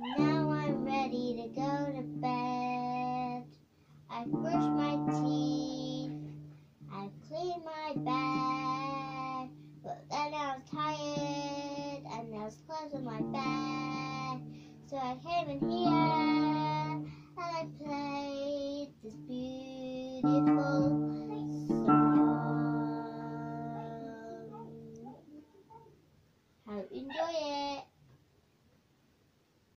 now I'm ready to go to bed. I brush my teeth, I clean my bed, but then I was tired and I was closing my bed. So I came in here and I played this beautiful song. Hope you enjoy it.